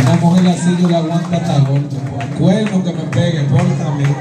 Una mujer así yo la aguanto hasta golpe. Por cuerno que me pegue, por también.